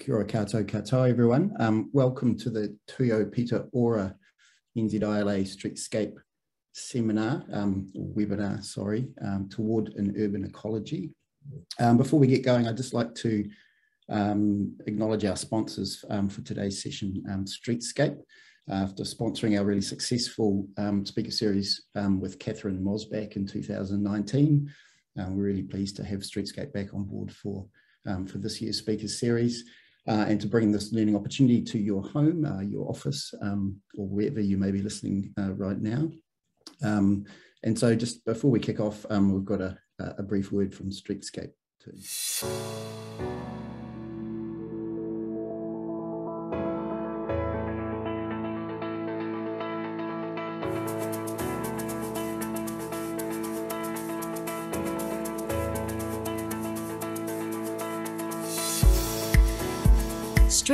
Kia ora koutou katoa, everyone. Um, welcome to the Tuia Pito Ora NZILA Streetscape seminar, um, webinar, sorry, um, toward an urban ecology. Um, before we get going, I'd just like to um, acknowledge our sponsors um, for today's session, Streetscape, uh, after sponsoring our really successful speaker series with Catherine Mosbach in 2019. Uh, we're really pleased to have Streetscape back on board for, for this year's speaker series uh, and to bring this learning opportunity to your home, uh, your office, um, or wherever you may be listening uh, right now. Um, and so just before we kick off, um, we've got a, a brief word from Streetscape too.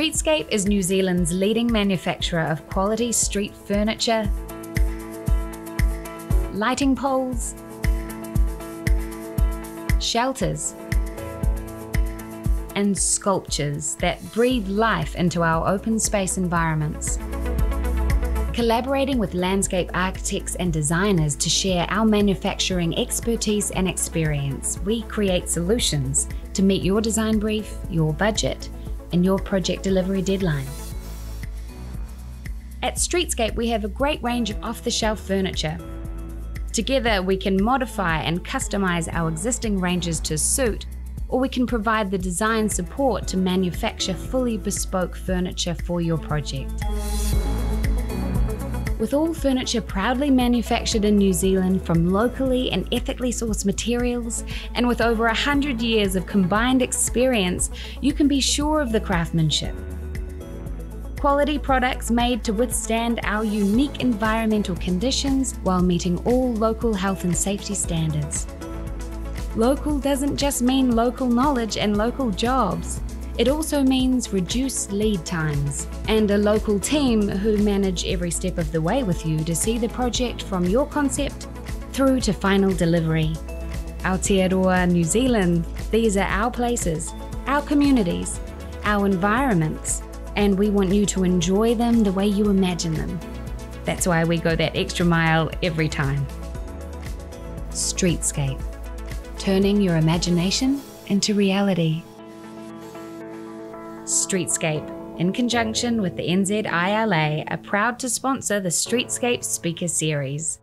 Streetscape is New Zealand's leading manufacturer of quality street furniture, lighting poles, shelters, and sculptures that breathe life into our open space environments. Collaborating with landscape architects and designers to share our manufacturing expertise and experience, we create solutions to meet your design brief, your budget, and your project delivery deadline. At Streetscape, we have a great range of off the shelf furniture. Together, we can modify and customize our existing ranges to suit, or we can provide the design support to manufacture fully bespoke furniture for your project. With all furniture proudly manufactured in New Zealand from locally and ethically sourced materials, and with over 100 years of combined experience, you can be sure of the craftsmanship. Quality products made to withstand our unique environmental conditions while meeting all local health and safety standards. Local doesn't just mean local knowledge and local jobs. It also means reduced lead times and a local team who manage every step of the way with you to see the project from your concept through to final delivery. Aotearoa, New Zealand, these are our places, our communities, our environments, and we want you to enjoy them the way you imagine them. That's why we go that extra mile every time. Streetscape, turning your imagination into reality. Streetscape, in conjunction with the NZILA, are proud to sponsor the Streetscape Speaker Series.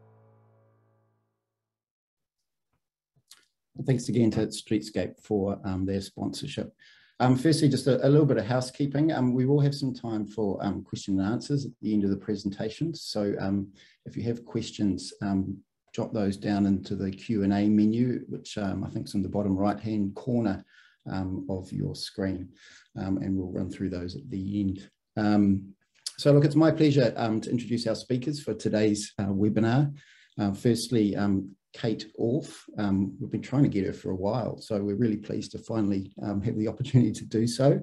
Thanks again to Streetscape for um, their sponsorship. Um, firstly, just a, a, little bit of housekeeping. Um, we will have some time for um, question and answers at the end of the presentation. So um, if you have questions, um, jot those down into the Q&A menu, which I think is in the bottom right-hand corner um, of your screen. Um, and we'll run through those at the end. Um, so look, it's my pleasure um, to introduce our speakers for today's uh, webinar. Uh, firstly, um, Kate Orff. Um, we've been trying to get her for a while, so we're really pleased to finally um, have the opportunity to do so.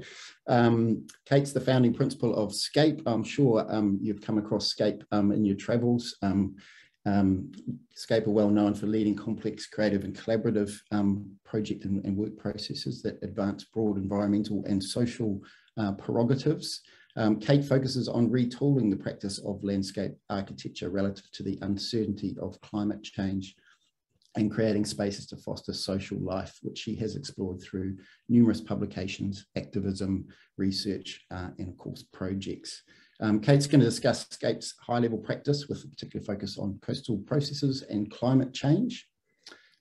Um, Kate's the founding principal of Scape. I'm sure um, you've come across Scape in your travels. Um, Scape are well known for leading complex, creative and collaborative um, project and, and, work processes that advance broad environmental and social uh, prerogatives. Um, Kate focuses on retooling the practice of landscape architecture relative to the uncertainty of climate change and creating spaces to foster social life, which she has explored through numerous publications, activism, research, uh, and of course projects. Um, Kate's going to discuss Scape's high-level practice with a particular focus on coastal processes and climate change.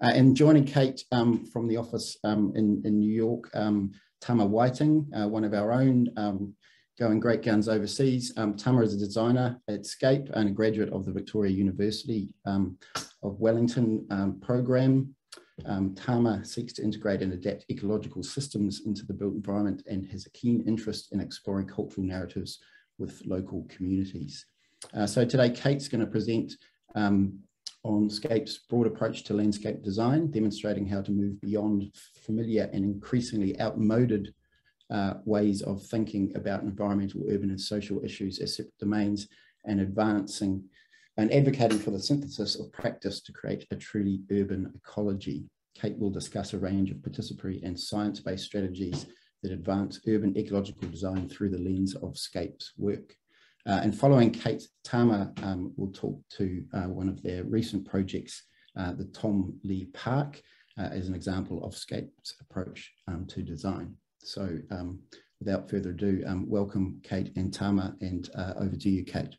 Uh, and joining Kate um, from the office um, in, in, New York, um, Tama Whiting, uh, one of our own um, going great guns overseas. Um, Tama is a designer at Scape and a graduate of the Victoria University of Wellington program. Tama seeks to integrate and adapt ecological systems into the built environment and has a keen interest in exploring cultural narratives with local communities. Uh, so today Kate's going to present um, on Scape's broad approach to landscape design, demonstrating how to move beyond familiar and increasingly outmoded uh, ways of thinking about environmental, urban and social issues as separate domains and advancing and advocating for the synthesis of practice to create a truly urban ecology. Kate will discuss a range of participatory and science-based strategies that advance urban ecological design through the lens of Scape's work. Uh, and following Kate Tama um, will talk to uh, one of their recent projects, uh, the Tom Lee Park, uh, as an example of Scape's approach um, to design. So um, without further ado, um, welcome Kate and Tama and uh, over to you, Kate.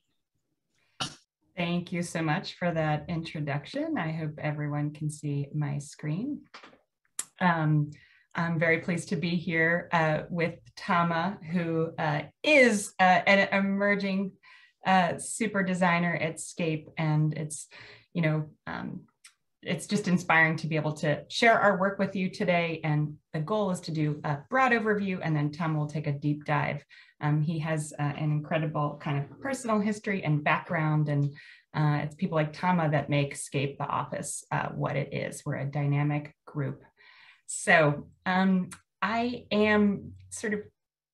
Thank you so much for that introduction. I hope everyone can see my screen. I'm very pleased to be here uh, with Tama, who uh, is uh, an emerging uh, super designer at Scape, and it's, you know, um, it's just inspiring to be able to share our work with you today. And the goal is to do a broad overview, and then Tama will take a deep dive. Um, he has uh, an incredible kind of personal history and background, and uh, it's people like Tama that make Scape the office what it is. We're a dynamic group so um, I am sort of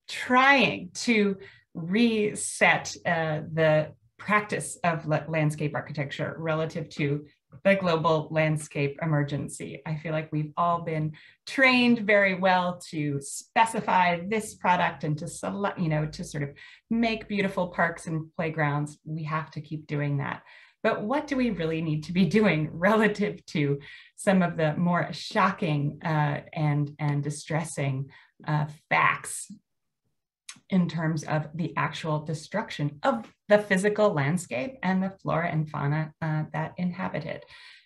trying to reset uh, the practice of landscape architecture relative to the global landscape emergency. I feel like we've all been trained very well to specify this product and to select, you know, to sort of make beautiful parks and playgrounds. We have to keep doing that. But what do we really need to be doing relative to some of the more shocking uh, and, and distressing uh, facts in terms of the actual destruction of the physical landscape and the flora and fauna uh, that inhabit it.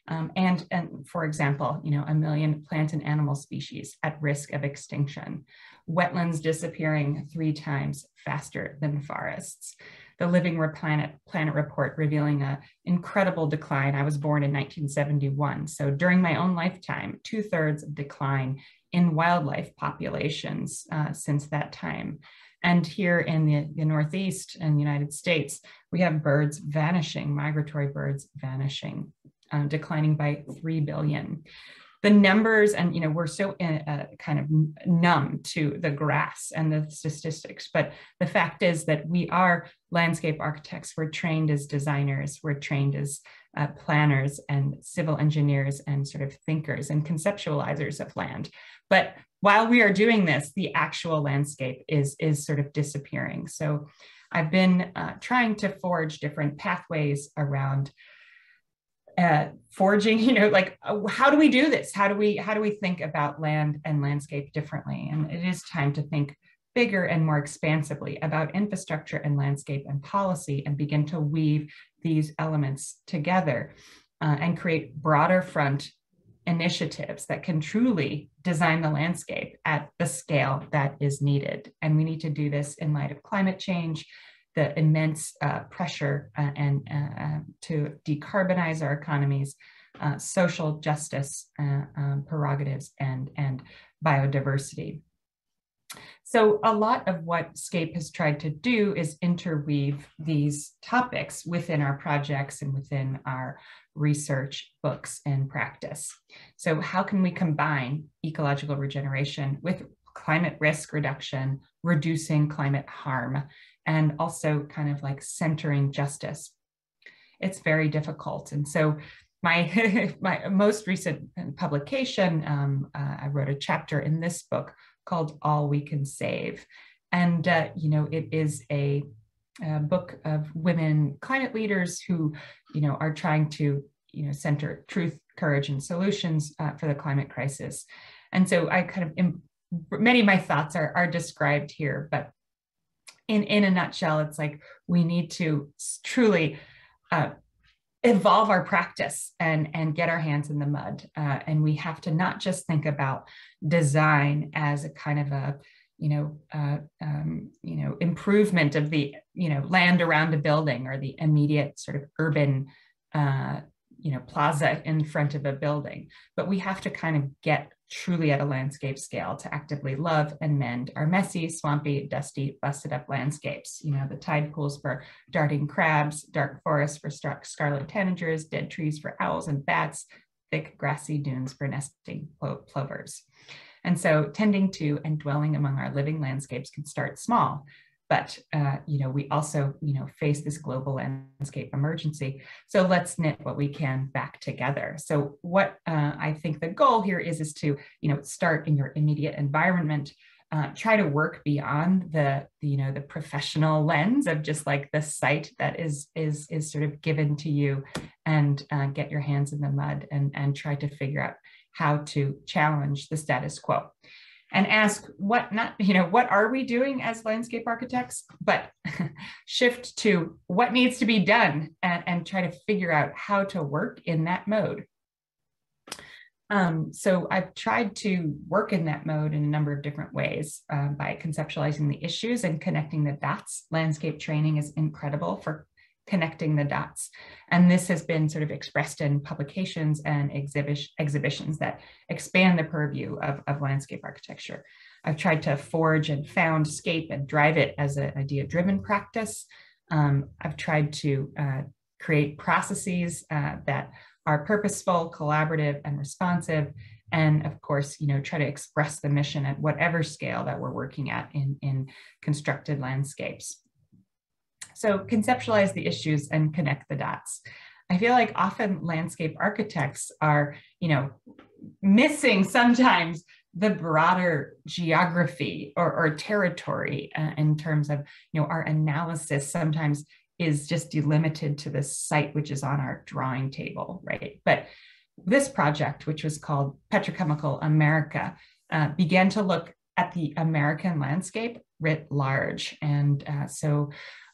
Um, and, and for example, you know, a million plant and animal species at risk of extinction, wetlands disappearing three times faster than forests, the Living Planet, Planet report revealing an incredible decline. I was born in 1971. So during my own lifetime, two thirds of decline in wildlife populations uh, since that time. And here in the, the Northeast and the United States, we have birds vanishing, migratory birds vanishing, uh, declining by 3 billion the numbers and you know we're so uh, kind of numb to the grass and the statistics but the fact is that we are landscape architects. We're trained as designers. We're trained as uh, planners and civil engineers and sort of thinkers and conceptualizers of land. But while we are doing this the actual landscape is is sort of disappearing. So i've been uh, trying to forge different pathways around uh, forging you know like uh, how do we do this? How do we how do we think about land and landscape differently? And it is time to think bigger and more expansively about infrastructure and landscape and policy and begin to weave these elements together uh, and create broader front initiatives that can truly design the landscape at the scale that is needed. And we need to do this in light of climate change the immense uh, pressure uh, and uh, uh, to decarbonize our economies, uh, social justice um, prerogatives, and, and biodiversity. So a lot of what SCAPE has tried to do is interweave these topics within our projects and within our research, books, and practice. So how can we combine ecological regeneration with climate risk reduction, reducing climate harm, and also kind of like centering justice. It's very difficult. And so my, my most recent publication, um, uh, I wrote a chapter in this book called All We Can Save. And, uh, you know, it is a, a book of women climate leaders who, you know, are trying to, you know, center truth, courage, and solutions uh, for the climate crisis. And so I kind of, many of my thoughts are, are described here, but in in a nutshell it's like we need to truly uh, evolve our practice and and get our hands in the mud. Uh, and we have to not just think about design as a kind of a you know uh, um, you know improvement of the you know land around a building or the immediate sort of urban uh, you know plaza in front of a building. But we have to kind of get truly at a landscape scale to actively love and mend our messy swampy dusty busted up landscapes. You know the tide pools for darting crabs dark forests for scarlet tanagers dead trees for owls and bats thick grassy dunes for nesting plovers. And so tending to and dwelling among our living landscapes can start small but uh, you know we also you know face this global landscape emergency. So let's knit what we can back together. So what uh, i think the goal here is is to you know start in your immediate environment uh, try to work beyond the, the, you know the professional lens of just like the site that is is is sort of given to you and uh, get your hands in the mud and and try to figure out how to challenge the status quo and ask what not you know what are we doing as landscape architects but shift to what needs to be done and, and try to figure out how to work in that mode um, so I've tried to work in that mode in a number of different ways uh, by conceptualizing the issues and connecting the dots. Landscape training is incredible for connecting the dots. And this has been sort of expressed in publications and exhibit exhibitions that expand the purview of, of landscape architecture. I've tried to forge and found scape and drive it as an idea driven practice. Um, I've tried to uh, create processes uh, that are purposeful, collaborative, and responsive. And of course, you know, try to express the mission at whatever scale that we're working at in, in constructed landscapes. So conceptualize the issues and connect the dots. I feel like often landscape architects are, you know, missing sometimes the broader geography or, or territory uh, in terms of, you know, our analysis sometimes is just delimited to the site, which is on our drawing table, right? But this project, which was called Petrochemical America, uh, began to look at the American landscape writ large. And uh, so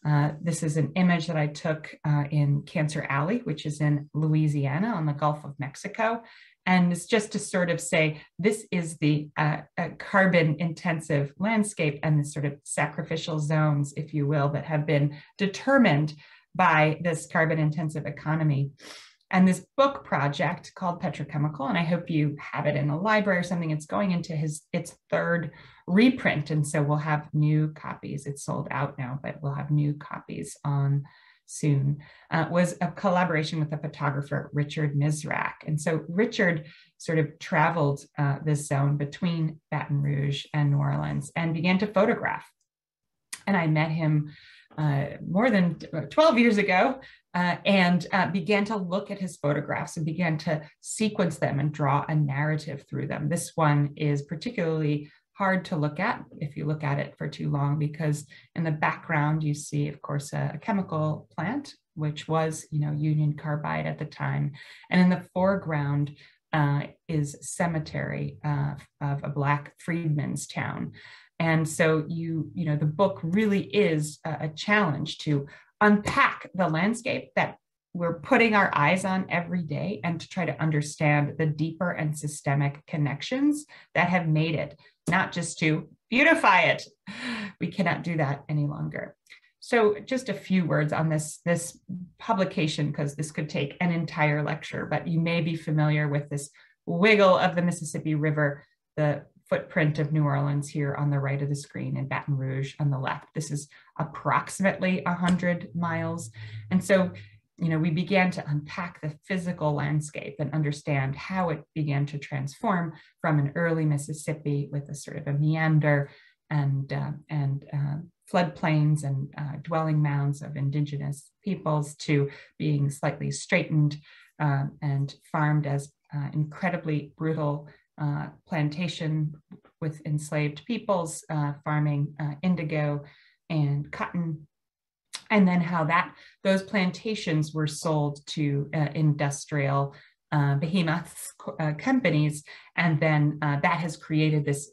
uh, this is an image that I took uh, in Cancer Alley, which is in Louisiana on the Gulf of Mexico. And it's just to sort of say this is the uh, carbon intensive landscape and the sort of sacrificial zones, if you will, that have been determined by this carbon intensive economy. And this book project called Petrochemical, and I hope you have it in a library or something, it's going into his its third reprint. And so we'll have new copies. It's sold out now, but we'll have new copies on soon, uh, was a collaboration with the photographer Richard Misrach. And so Richard sort of traveled uh, this zone between Baton Rouge and New Orleans and began to photograph. And I met him uh, more than 12 years ago uh, and uh, began to look at his photographs and began to sequence them and draw a narrative through them. This one is particularly hard to look at if you look at it for too long because in the background you see of course a, a, chemical plant which was you know union carbide at the time and in the foreground uh, is cemetery uh, of a black freedmen's town and so you you know the book really is a, a challenge to unpack the landscape that we're putting our eyes on every day and to try to understand the deeper and systemic connections that have made it not just to beautify it. We cannot do that any longer. So just a few words on this, this publication, because this could take an entire lecture, but you may be familiar with this wiggle of the Mississippi River, the footprint of New Orleans here on the right of the screen and Baton Rouge on the left. This is approximately 100 miles. And so you know, we began to unpack the physical landscape and understand how it began to transform from an early Mississippi with a sort of a meander and, uh, and uh, floodplains and uh, dwelling mounds of indigenous peoples to being slightly straightened um, and farmed as uh, incredibly brutal uh, plantation with enslaved peoples, uh, farming indigo and cotton and then how that those plantations were sold to uh, industrial uh, behemoths uh, companies, and then uh, that has created this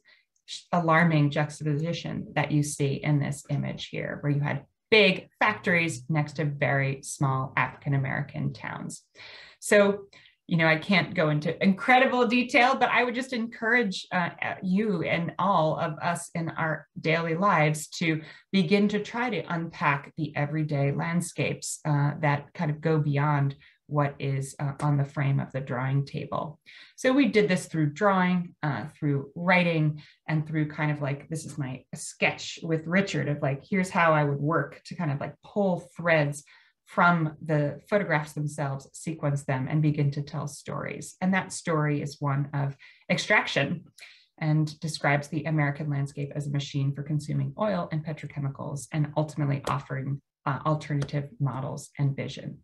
alarming juxtaposition that you see in this image here, where you had big factories next to very small African American towns. So you know, I can't go into incredible detail, but I would just encourage uh, you and all of us in our daily lives to begin to try to unpack the everyday landscapes uh, that kind of go beyond what is uh, on the frame of the drawing table. So we did this through drawing, uh, through writing, and through kind of like, this is my sketch with Richard of like, here's how I would work to kind of like pull threads from the photographs themselves, sequence them, and begin to tell stories. And that story is one of extraction and describes the American landscape as a machine for consuming oil and petrochemicals and ultimately offering uh, alternative models and vision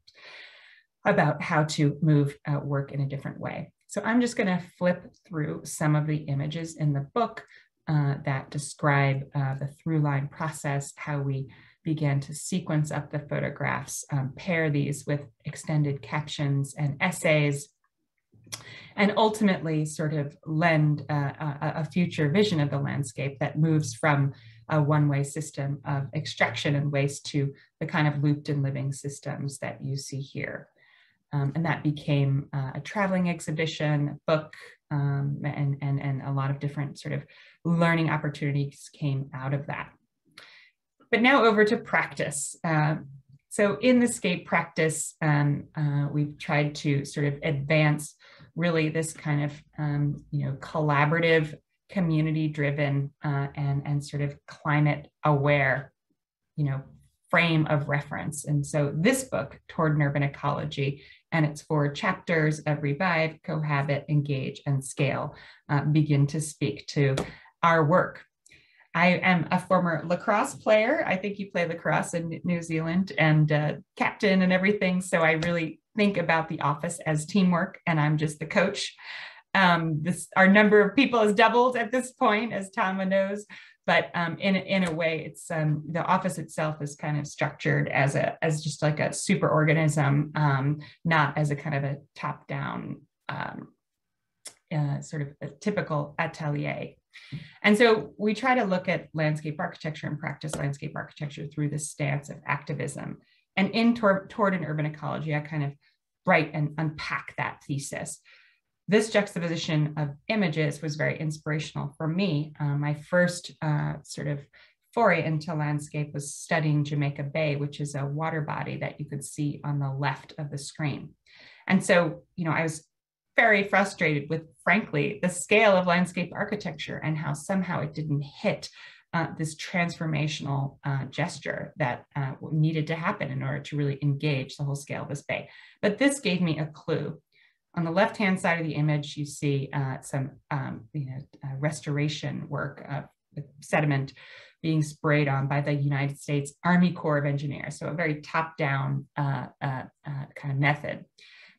about how to move uh, work in a different way. So I'm just going to flip through some of the images in the book uh, that describe uh, the through line process, how we began to sequence up the photographs, um, pair these with extended captions and essays, and ultimately sort of lend uh, a, a, future vision of the landscape that moves from a one-way system of extraction and waste to the kind of looped and living systems that you see here. Um, and that became uh, a traveling exhibition, book, um, and, and, and a lot of different sort of learning opportunities came out of that. But now over to practice. Uh, so in the scape practice, um, uh, we've tried to sort of advance really this kind of, um, you know, collaborative, community driven uh, and, and sort of climate aware, you know, frame of reference. And so this book, Toward an Urban Ecology, and its four chapters of Revive, Cohabit, Engage, and Scale uh, begin to speak to our work. I am a former lacrosse player. I think you play lacrosse in New Zealand and uh, captain and everything. So I really think about the office as teamwork and I'm just the coach. Um, this our number of people has doubled at this point, as Tama knows. But um, in in a way, it's um, the office itself is kind of structured as a as just like a super organism, um, not as a kind of a top down um, uh, sort of a typical atelier. And so we try to look at landscape architecture and practice landscape architecture through this stance of activism. And in toward, toward an urban ecology, I kind of write and unpack that thesis. This juxtaposition of images was very inspirational for me. Um, my first uh, sort of foray into landscape was studying Jamaica Bay, which is a water body that you could see on the left of the screen. And so, you know, I was very frustrated with, frankly, the scale of landscape architecture and how somehow it didn't hit uh, this transformational uh, gesture that uh, needed to happen in order to really engage the whole scale of this bay. But this gave me a clue. On the left-hand side of the image, you see uh, some um, you know, uh, restoration work of sediment being sprayed on by the United States Army Corps of Engineers. So a very top-down uh, kind of method.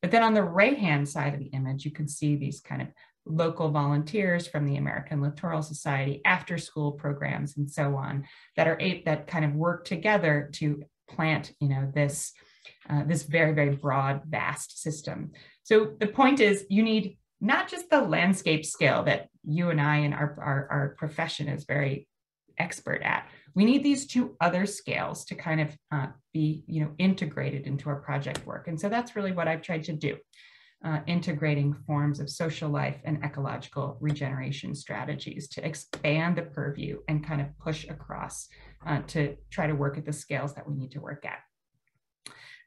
But then on the right-hand side of the image, you can see these kind of local volunteers from the American Littoral Society, after school programs and so on that are that kind of work together to plant, you know, this, uh, this very, very broad, vast system. So the point is you need not just the landscape scale that you and I and our, our, our profession is very expert at. We need these two other scales to kind of uh, be, you know, integrated into our project work. And so that's really what I've tried to do, uh, integrating forms of social life and ecological regeneration strategies to expand the purview and kind of push across uh, to try to work at the scales that we need to work at.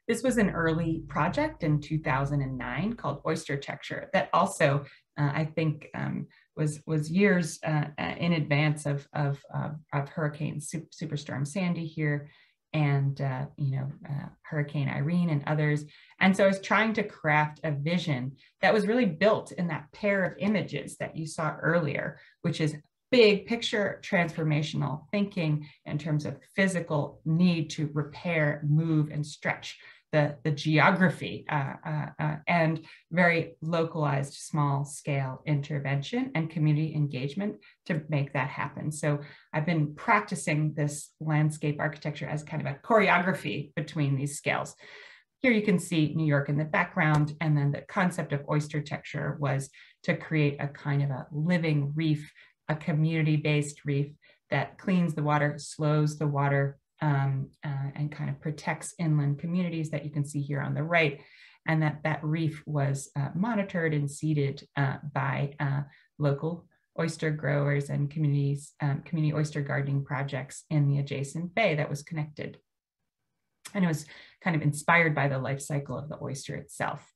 This was an early project in 2009 called Oyster Texture that also, uh, I think, um, was was years uh, uh, in advance of of, uh, of Hurricane Superstorm Sandy here, and uh, you know uh, Hurricane Irene and others. And so I was trying to craft a vision that was really built in that pair of images that you saw earlier, which is big picture transformational thinking in terms of physical need to repair, move, and stretch the, the geography uh, uh, uh, and very localized small scale intervention and community engagement to make that happen. So I've been practicing this landscape architecture as kind of a choreography between these scales. Here you can see New York in the background, and then the concept of oyster texture was to create a kind of a living reef, a community-based reef that cleans the water, slows the water um, uh, and kind of protects inland communities that you can see here on the right. And that that reef was uh, monitored and seeded uh, by uh, local oyster growers and communities, um, community oyster gardening projects in the adjacent bay that was connected. And it was kind of inspired by the life cycle of the oyster itself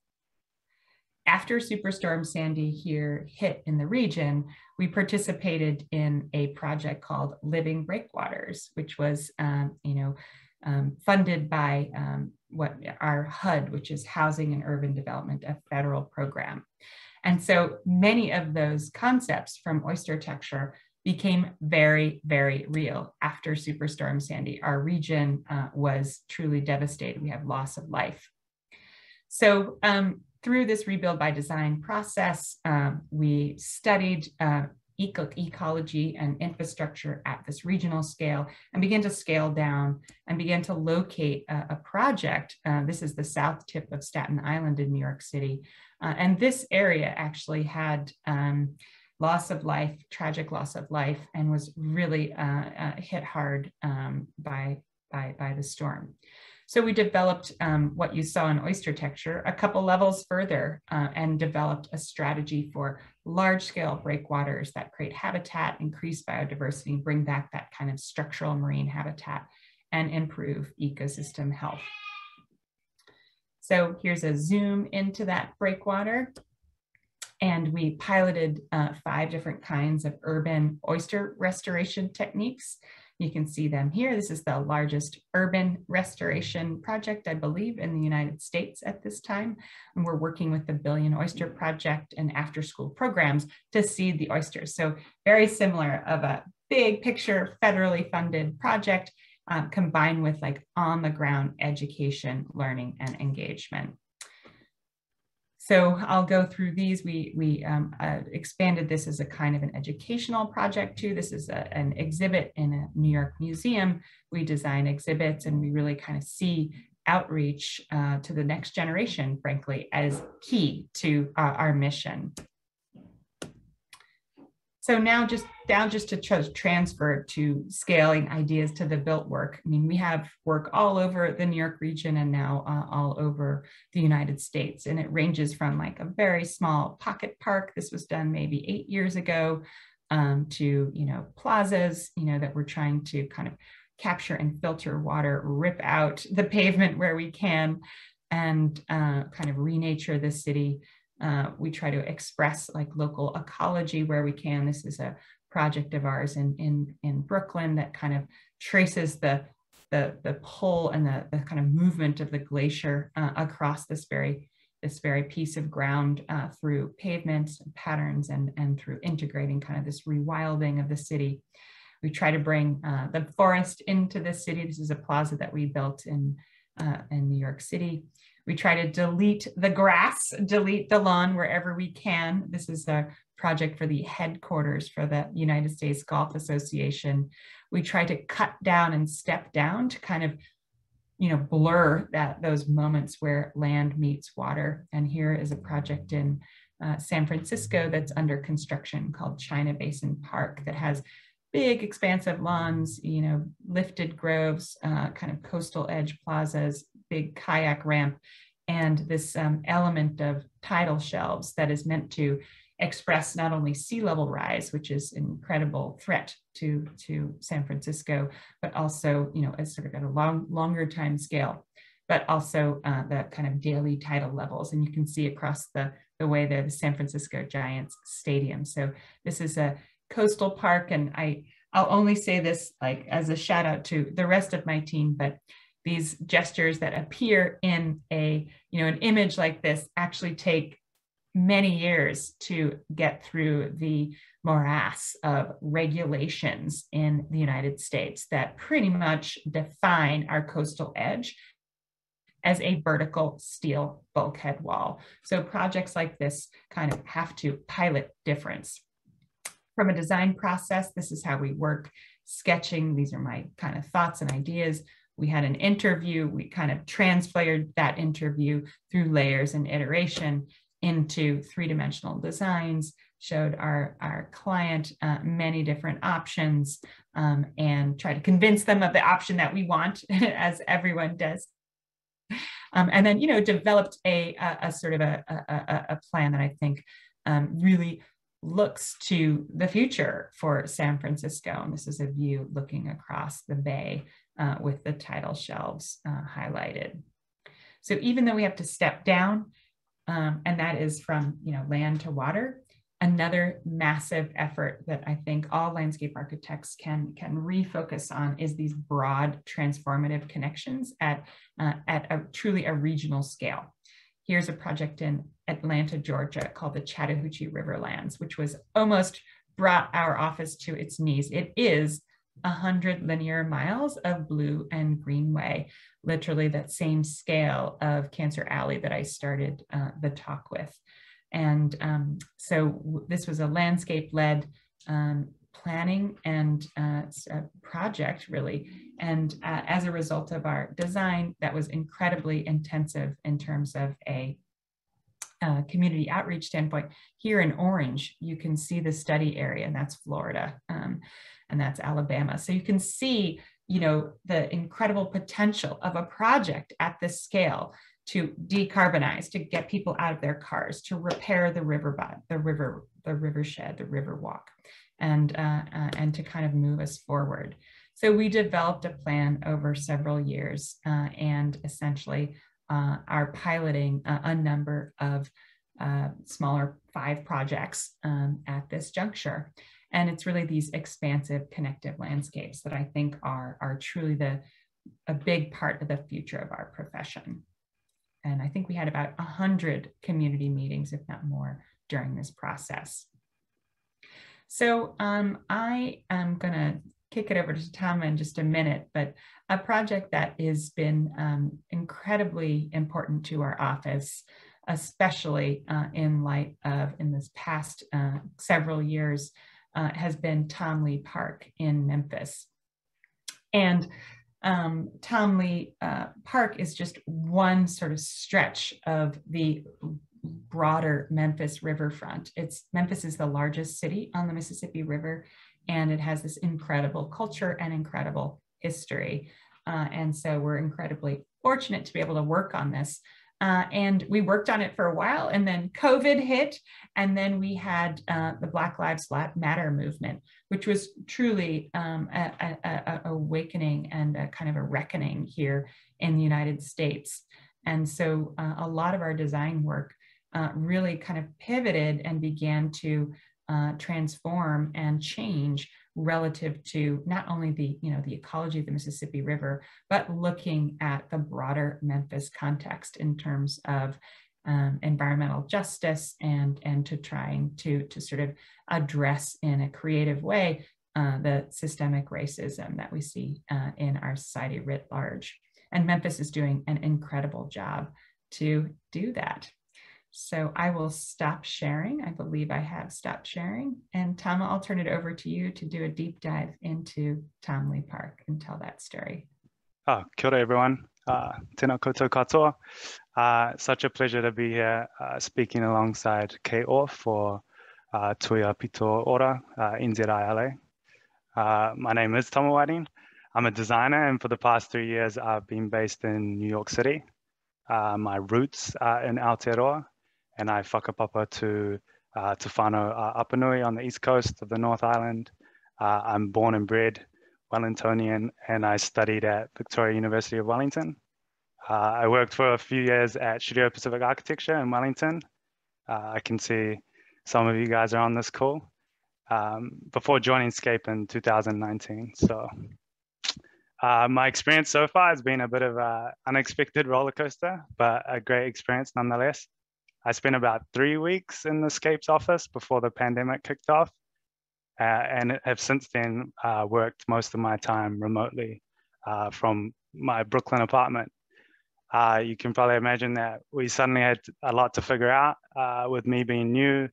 after Superstorm Sandy here hit in the region, we participated in a project called Living Breakwaters, which was, um, you know, um, funded by um, what our HUD, which is Housing and Urban Development, a federal program. And so many of those concepts from oyster texture became very, very real after Superstorm Sandy. Our region uh, was truly devastated. We have loss of life. So um, through this rebuild by design process, um, we studied, uh, eco ecology and infrastructure at this regional scale and begin to scale down and begin to locate a, a project. Uh, this is the south tip of Staten Island in New York City. Uh, and this area actually had um, loss of life, tragic loss of life, and was really uh, uh, hit hard um, by, by, by the storm. So we developed um, what you saw in oyster texture a couple levels further uh, and developed a strategy for large scale breakwaters that create habitat, increase biodiversity, bring back that kind of structural marine habitat and improve ecosystem health. So here's a zoom into that breakwater. And we piloted uh, five different kinds of urban oyster restoration techniques. You can see them here. This is the largest urban restoration project, I believe, in the United States at this time. And we're working with the Billion Oyster Project and after school programs to seed the oysters. So very similar of a big picture federally funded project uh, combined with like on the ground education, learning, and engagement. So I'll go through these. We, we um, uh, expanded this as a kind of an educational project too. This is a, an exhibit in a New York museum. We design exhibits and we really kind of see outreach uh, to the next generation, frankly, as key to uh, our mission. So now just down just to tr transfer to scaling ideas to the built work. I mean, we have work all over the New York region and now uh, all over the United States. And it ranges from like a very small pocket park. This was done maybe eight years ago um, to, you know, plazas, you know, that we're trying to kind of capture and filter water, rip out the pavement where we can and uh, kind of renature the city uh, we try to express like local ecology where we can. This is a project of ours in, in, in Brooklyn that kind of traces the, the, the pull and the, the kind of movement of the glacier uh, across this very, this very piece of ground uh, through pavements and patterns and, and through integrating kind of this rewilding of the city. We try to bring uh, the forest into the city. This is a plaza that we built in, uh, in New York City. We try to delete the grass, delete the lawn wherever we can. This is a project for the headquarters for the United States Golf Association. We try to cut down and step down to kind of you know, blur that those moments where land meets water. And here is a project in uh, San Francisco that's under construction called China Basin Park that has big expansive lawns, you know, lifted groves, uh, kind of coastal edge plazas, big kayak ramp and this um, element of tidal shelves that is meant to express not only sea level rise, which is an incredible threat to, to San Francisco, but also, you know, as sort of at a long, longer time scale, but also uh, the kind of daily tidal levels. And you can see across the, the way there, the San Francisco Giants Stadium. So this is a coastal park and I, I'll only say this like as a shout out to the rest of my team, but these gestures that appear in a you know an image like this actually take many years to get through the morass of regulations in the United States that pretty much define our coastal edge as a vertical steel bulkhead wall. So projects like this kind of have to pilot difference. From a design process, this is how we work sketching. These are my kind of thoughts and ideas we had an interview, we kind of translated that interview through layers and iteration into three-dimensional designs, showed our, our client uh, many different options um, and tried to convince them of the option that we want, as everyone does. Um, and then, you know, developed a, a, a sort of a, a, a, plan that I think um, really looks to the future for San Francisco. And this is a view looking across the bay uh, with the tidal shelves uh, highlighted. So even though we have to step down, um, and that is from you know land to water, another massive effort that I think all landscape architects can can refocus on is these broad transformative connections at uh, at a truly a regional scale. Here's a project in Atlanta, Georgia called the Chattahoochee Riverlands, which was almost brought our office to its knees. It is 100 linear miles of blue and greenway, literally that same scale of Cancer Alley that I started uh, the talk with. And um, so this was a landscape led um, planning and uh, project really. And uh, as a result of our design, that was incredibly intensive in terms of a uh, community outreach standpoint. Here in orange, you can see the study area, and that's Florida, um, and that's Alabama. So you can see, you know, the incredible potential of a project at this scale to decarbonize, to get people out of their cars, to repair the river, the river, the river shed, the river walk and, uh, uh, and to kind of move us forward. So we developed a plan over several years uh, and essentially uh, are piloting a, a number of uh, smaller five projects um, at this juncture. And it's really these expansive connective landscapes that I think are, are truly the, a big part of the future of our profession. And I think we had about 100 community meetings, if not more, during this process. So um, I am going to kick it over to Tom in just a minute, but a project that has been um, incredibly important to our office, especially uh, in light of in this past uh, several years, uh, has been Tom Lee Park in Memphis. And um, Tom Lee uh, Park is just one sort of stretch of the broader Memphis riverfront. It's Memphis is the largest city on the Mississippi River, and it has this incredible culture and incredible history. Uh, and so we're incredibly fortunate to be able to work on this. Uh, and we worked on it for a while, and then COVID hit, and then we had uh, the Black Lives Matter movement, which was truly um, a, awakening and a kind of a reckoning here in the United States. And so uh, a lot of our design work uh, really kind of pivoted and began to uh, transform and change relative to not only the you know the ecology of the Mississippi River, but looking at the broader Memphis context in terms of um, environmental justice and and to trying to to sort of address in a creative way uh, the systemic racism that we see uh, in our society writ large. And Memphis is doing an incredible job to do that. So I will stop sharing. I believe I have stopped sharing. And Tom, I'll turn it over to you to do a deep dive into Tom Lee Park and tell that story. Oh, kia ora, everyone. Uh, tēnā koutou katoa. Uh, such a pleasure to be here uh, speaking alongside Orff for uh, Tuia Pito Ora, uh, NZILA. Uh, my name is Tama Whiting. I'm a designer, and for the past three years, I've been based in New York City. Uh, my roots are in Aotearoa, and I whakapapa to uh, Te Whānau uh, Apanui on the east coast of the North Island. Uh, I'm born and bred Wellingtonian and I studied at Victoria University of Wellington. Uh, I worked for a few years at Studio Pacific Architecture in Wellington. Uh, I can see some of you guys are on this call um, before joining Scape in 2019. So uh, my experience so far has been a bit of an unexpected roller coaster, but a great experience nonetheless. I spent about three weeks in the Scapes office before the pandemic kicked off, uh, and have since then uh, worked most of my time remotely uh, from my Brooklyn apartment. Uh, you can probably imagine that we suddenly had a lot to figure out uh, with me being new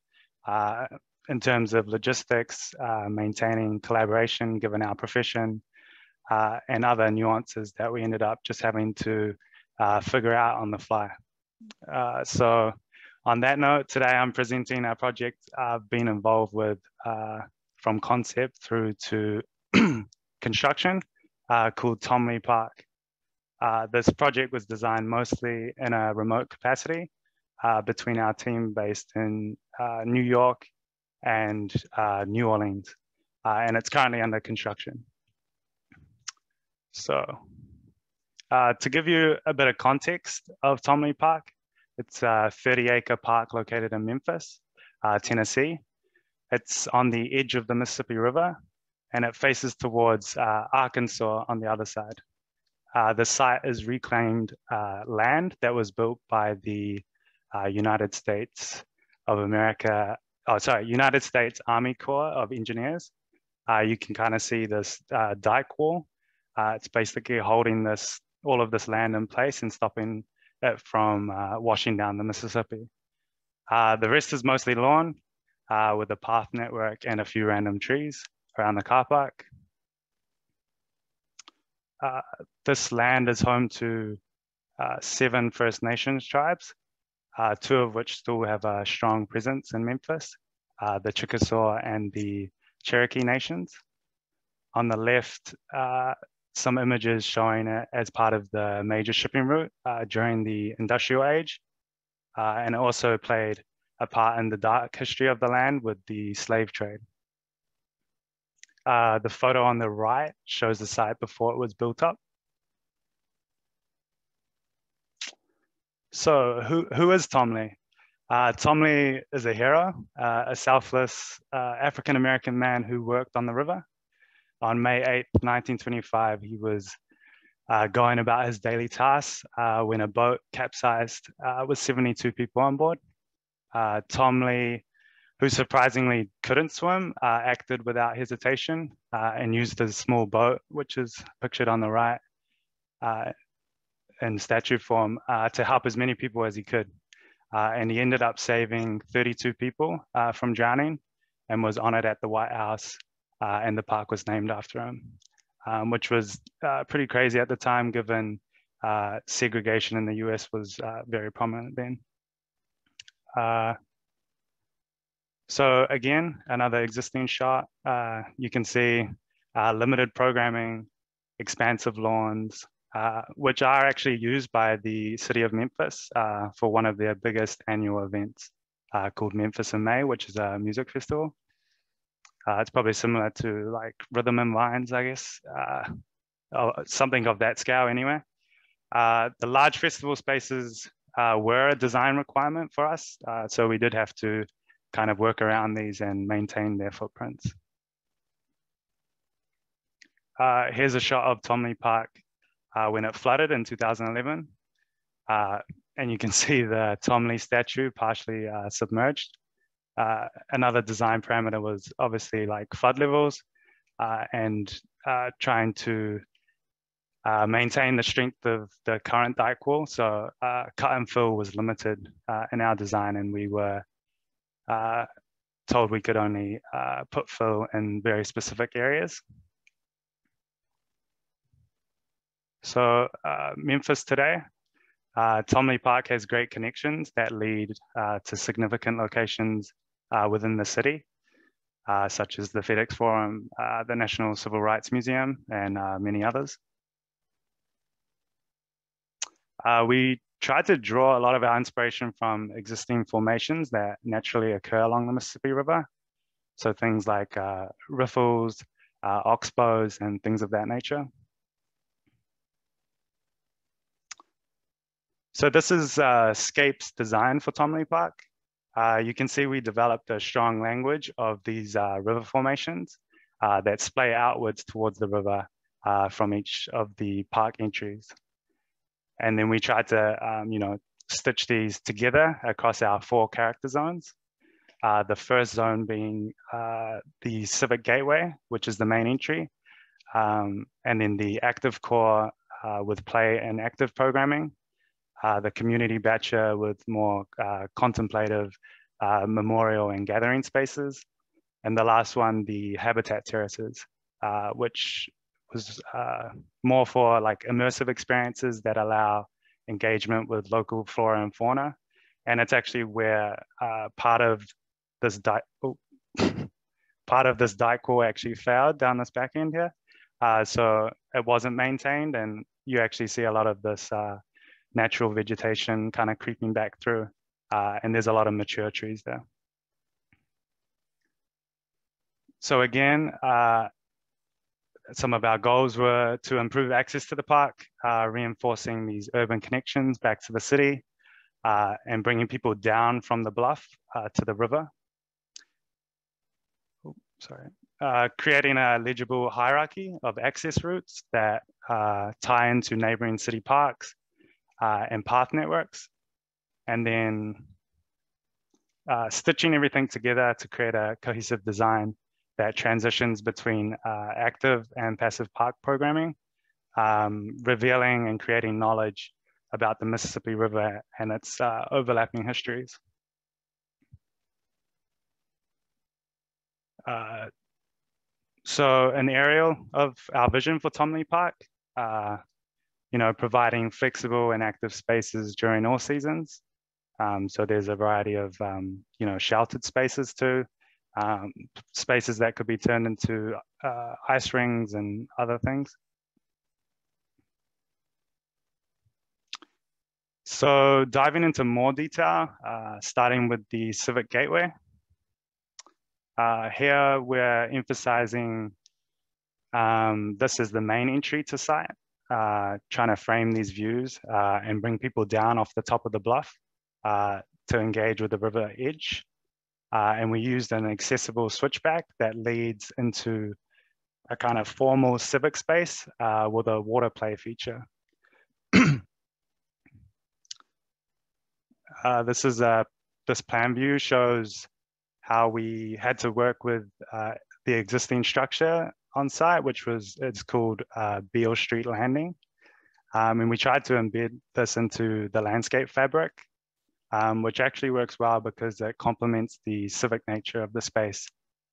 uh, in terms of logistics, maintaining collaboration given our profession, and other nuances that we ended up just having to figure out on the fly. so on that note, today I'm presenting a project I've been involved with uh, from concept through to construction uh, called Tom Lee Park. Uh, this project was designed mostly in a remote capacity uh, between our team based in uh, New York and uh, New Orleans, and it's currently under construction. So to give you a bit of context of Tom Lee Park, it's a 30 acre park located in Memphis, uh, Tennessee. It's on the edge of the Mississippi River and it faces towards uh, Arkansas on the other side. Uh, the site is reclaimed uh, land that was built by the uh, United States of America, oh, sorry, United States Army Corps of Engineers. Uh, you can kind of see this dike wall. it's basically holding this all of this land in place and stopping from uh, washing down the Mississippi. Uh, the rest is mostly lawn. uh, with a path network and a few random trees around the car park. Uh, this land is home to uh, seven First Nations tribes, uh, two of which still have a strong presence in Memphis, uh, the Chickasaw and the Cherokee Nations. On the left, uh, some images showing it as part of the major shipping route uh, during the industrial age. and it also played a part in the dark history of the land with the slave trade. Uh, the photo on the right shows the site before it was built up. So who, who is Tom Lee? Uh, Tom Lee is a hero, uh, a selfless uh, African-American man who worked on the river. On May 8, 1925, he was uh, going about his daily tasks uh, when a boat capsized with 72 people on board. Tom Lee who surprisingly couldn't swim, uh, acted without hesitation uh, and used a small boat, which is pictured on the right uh, in statue form, uh, to help as many people as he could. Uh, and he ended up saving 32 people uh, from drowning and was honored at the White House and the park was named after him, um, which was pretty crazy at the time given segregation in the US was very prominent then. So again, another existing shot. Uh, you can see uh, limited programming, expansive lawns, uh, which are actually used by the city of Memphis uh, for one of their biggest annual events uh, called Memphis in May, which is a music festival. Uh, it's probably similar to like Rhythm and Vines, I guess, something of that scale anyway. the large festival spaces were a design requirement for us, so we did have to kind of work around these and maintain their footprints. Uh, here's a shot of Tom Lee Park uh, when it flooded in 2011. Uh, and you can see the Tom Lee statue partially uh, submerged. Uh, another design parameter was obviously like flood levels uh, and trying to maintain the strength of the current dike wall. So cut and fill was limited in our design and we were uh, told we could only uh, put fill in very specific areas. So uh, Memphis today, uh, Tom Lee Park has great connections that lead uh, to significant locations uh, within the city, such as the FedEx Forum, the National Civil Rights Museum, and many others. we tried to draw a lot of our inspiration from existing formations that naturally occur along the Mississippi River. So things like uh, riffles, uh, oxbows, and things of that nature. So this is uh, Scape's design for Tom Lee Park. Uh, you can see we developed a strong language of these uh, river formations uh, that splay outwards towards the river uh, from each of the park entries. And then we tried to, um, you know, stitch these together across our four character zones. Uh, the first zone being uh, the Civic Gateway, which is the main entry. Um, and then the active core uh, with play and active programming. Uh, the community batture with more uh, contemplative uh, memorial and gathering spaces. And the last one, the habitat terraces, which was more for like immersive experiences that allow engagement with local flora and fauna. And it's actually where part of this oh, part of this dike wall actually failed down this back end here. Uh, so it wasn't maintained and you actually see a lot of this uh, natural vegetation kind of creeping back through. Uh, and there's a lot of mature trees there. So again, uh, some of our goals were to improve access to the park, uh, reinforcing these urban connections back to the city, uh, and bringing people down from the bluff uh, to the river. sorry. Uh, creating a legible hierarchy of access routes that uh, tie into neighboring city parks uh, and path networks. And then stitching everything together to create a cohesive design that transitions between uh, active and passive park programming, um, revealing and creating knowledge about the Mississippi River and its uh, overlapping histories. Uh, so an aerial of our vision for Tom Lee Park, uh, you know, providing flexible and active spaces during all seasons. Um, so there's a variety of, um, you know, sheltered spaces too, um, spaces that could be turned into uh, ice rings and other things. So diving into more detail, uh, starting with the Civic Gateway. Uh, here we're emphasizing um, this is the main entry to site, uh, trying to frame these views uh, and bring people down off the top of the bluff uh, to engage with the river edge. Uh, and we used an accessible switchback that leads into a kind of formal civic space with a water play feature. Uh, this is a this plan view shows how we had to work with uh, the existing structure on site, which was it's called uh, Beale Street Landing. Um, and we tried to embed this into the landscape fabric, um, which actually works well because it complements the civic nature of the space,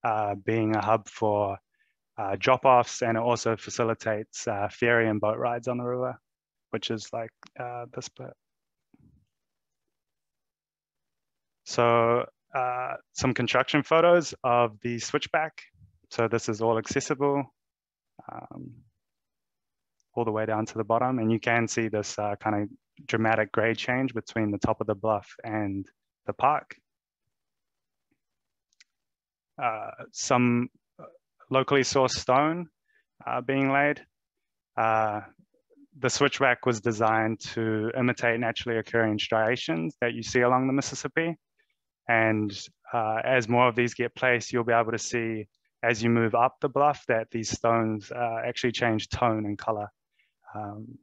uh, being a hub for uh, drop-offs, and it also facilitates uh, ferry and boat rides on the river, which is like uh, this bit. So uh, some construction photos of the switchback. So this is all accessible um, all the way down to the bottom. And you can see this uh, kind of dramatic grade change between the top of the bluff and the park. Uh, some locally sourced stone uh, being laid. Uh, the switchback was designed to imitate naturally occurring striations that you see along the Mississippi. And uh, as more of these get placed, you'll be able to see as you move up the bluff that these stones uh, actually change tone and color. Um,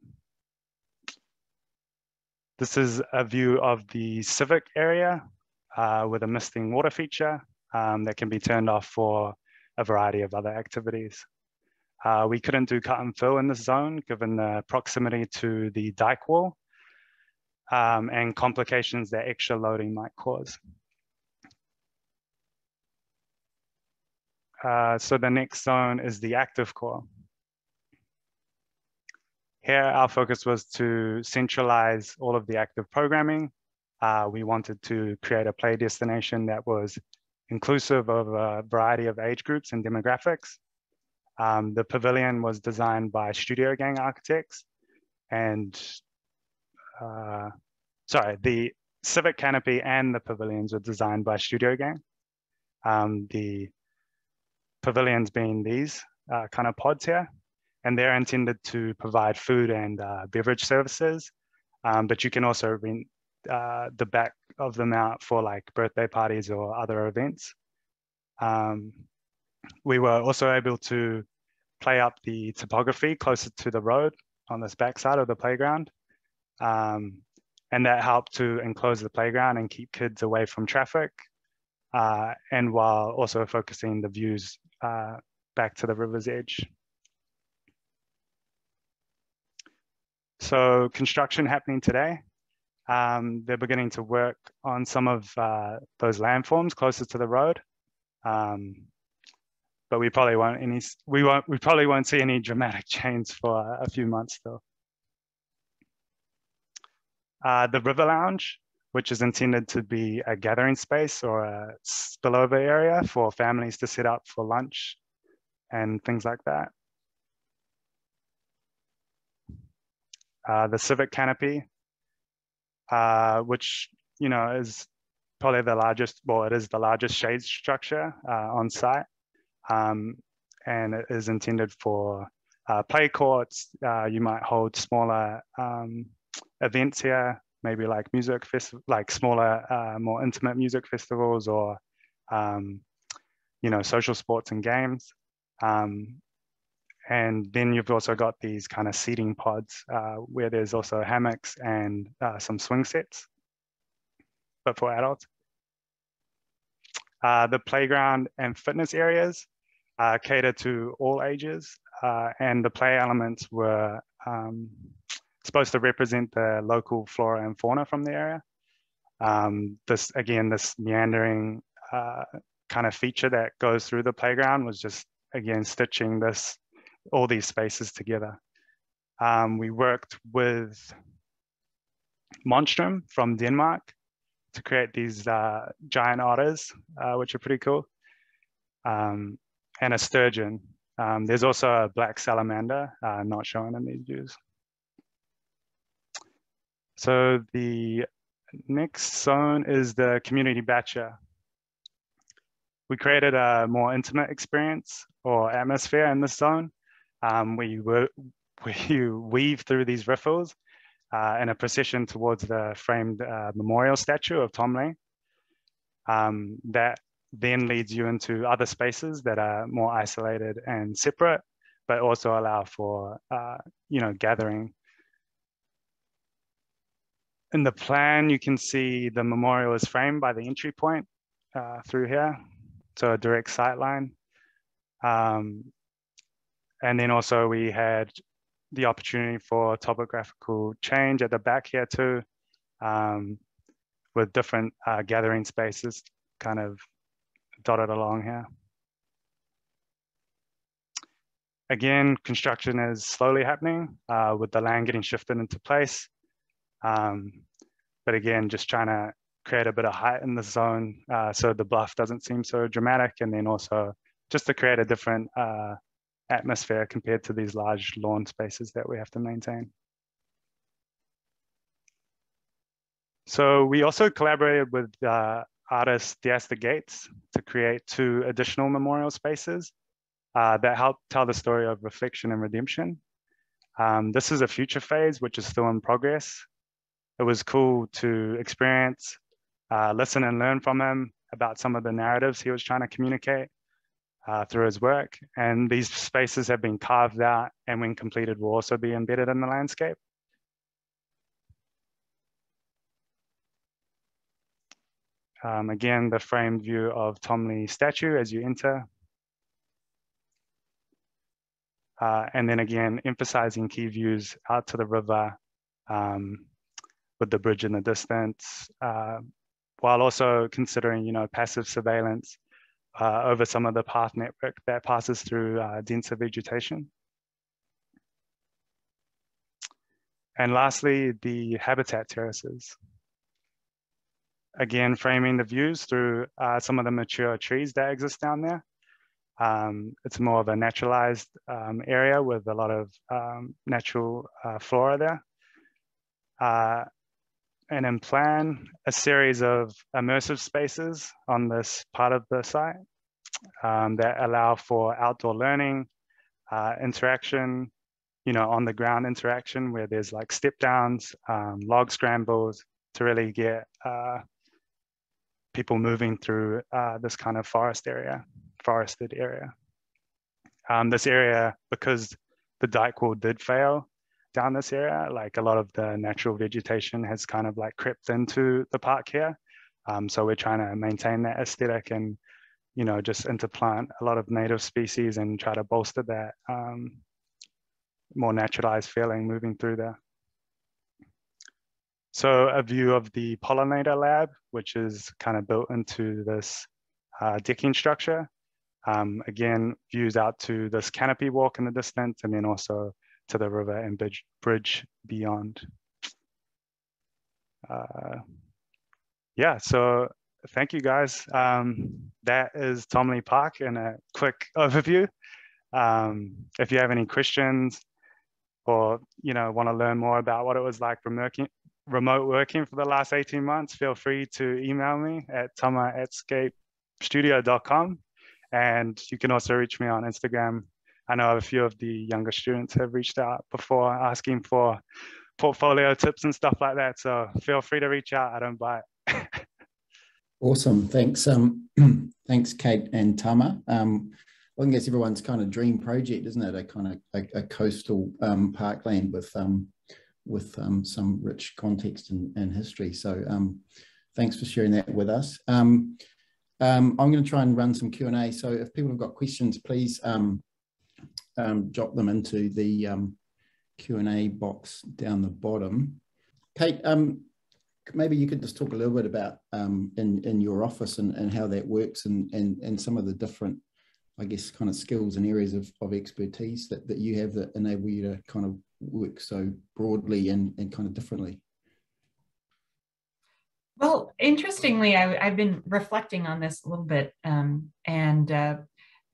this is a view of the civic area uh, with a misting water feature um, that can be turned off for a variety of other activities. Uh, we couldn't do cut and fill in this zone given the proximity to the dike wall um, and complications that extra loading might cause. Uh, so the next zone is the active core. Here, our focus was to centralize all of the active programming. Uh, we wanted to create a play destination that was inclusive of a variety of age groups and demographics. Um, the pavilion was designed by Studio Gang architects and, uh, sorry, the civic canopy and the pavilions were designed by Studio Gang. Um, the pavilions being these uh, kind of pods here, and they're intended to provide food and uh, beverage services. Um, but you can also rent uh, the back of them out for like birthday parties or other events. Um, we were also able to play up the topography closer to the road on this back side of the playground. Um, and that helped to enclose the playground and keep kids away from traffic. Uh, and while also focusing the views uh, back to the river's edge. So construction happening today. Um, they're beginning to work on some of uh, those landforms closer to the road. Um, but we probably won't any we won't we probably won't see any dramatic change for a few months still. Uh, the River Lounge, which is intended to be a gathering space or a spillover area for families to sit up for lunch and things like that. Uh, the civic canopy, uh, which you know is probably the largest, well, it is the largest shade structure uh, on site, um, and it is intended for uh, play courts. Uh, you might hold smaller um, events here, maybe like music festival, like smaller, uh, more intimate music festivals, or um, you know, social sports and games. Um, and then you've also got these kind of seating pods uh, where there's also hammocks and uh, some swing sets, but for adults. Uh, the playground and fitness areas uh, cater to all ages, uh, and the play elements were um, supposed to represent the local flora and fauna from the area. Um, this again, this meandering uh, kind of feature that goes through the playground was just, again, stitching this, all these spaces together. Um, we worked with Monstrum from Denmark to create these uh, giant otters, uh, which are pretty cool, um, and a sturgeon. Um, there's also a black salamander, uh, not shown in these views. So the next zone is the community batture. We created a more intimate experience or atmosphere in this zone. Um, we, were, we weave through these riffles uh, in a procession towards the framed uh, memorial statue of Tom Lee. Um, that then leads you into other spaces that are more isolated and separate, but also allow for, uh, you know, gathering. In the plan, you can see the memorial is framed by the entry point uh, through here, so a direct sight line. Um, and then also we had the opportunity for topographical change at the back here too, um, with different uh, gathering spaces kind of dotted along here. Again, construction is slowly happening uh, with the land getting shifted into place. Um, but again, just trying to create a bit of height in the zone uh, so the bluff doesn't seem so dramatic and then also just to create a different uh, atmosphere compared to these large lawn spaces that we have to maintain. So we also collaborated with uh, artist Theaster Gates to create two additional memorial spaces uh, that help tell the story of reflection and redemption. Um, this is a future phase, which is still in progress. It was cool to experience, uh, listen and learn from him about some of the narratives he was trying to communicate uh, through his work. And these spaces have been carved out and when completed will also be embedded in the landscape. Um, again, the framed view of Tom Lee statue as you enter. Uh, and then again, emphasizing key views out to the river um, with the bridge in the distance, uh, while also considering, you know, passive surveillance uh, over some of the path network that passes through uh, denser vegetation. And lastly, the habitat terraces. Again, framing the views through uh, some of the mature trees that exist down there. Um, it's more of a naturalized um, area with a lot of um, natural uh, flora there. And in plan a series of immersive spaces on this part of the site um, that allow for outdoor learning, uh, interaction, you know, on the ground interaction where there's like step downs, um, log scrambles to really get uh, people moving through uh, this kind of forest area, forested area. Um, this area, because the dike wall did fail, down this area, like a lot of the natural vegetation has kind of like crept into the park here. Um, so we're trying to maintain that aesthetic and, you know, just interplant a lot of native species and try to bolster that um, more naturalized feeling moving through there. So a view of the pollinator lab, which is kind of built into this uh, decking structure. Um, again, views out to this canopy walk in the distance and then also to the river and bridge, beyond. Uh, yeah, so thank you guys. Um, that is Tom Lee Park in a quick overview. Um, if you have any questions or you know want to learn more about what it was like remote working for the last 18 months, feel free to email me at tama at. And you can also reach me on Instagram I know a few of the younger students have reached out before asking for portfolio tips and stuff like that. So feel free to reach out. I don't bite. awesome. Thanks. Um, thanks, Kate and Tama. Um, I guess everyone's kind of dream project, isn't it? A kind of a, a coastal um, parkland with um, with um, some rich context and, and history. So um, thanks for sharing that with us. Um, um, I'm going to try and run some Q&A. So if people have got questions, please um, um, drop them into the um, Q&A box down the bottom. Kate, um, maybe you could just talk a little bit about um, in in your office and, and how that works and and and some of the different I guess kind of skills and areas of, of expertise that, that you have that enable you to kind of work so broadly and, and kind of differently. Well, interestingly, I, have been reflecting on this a little bit, um, and uh,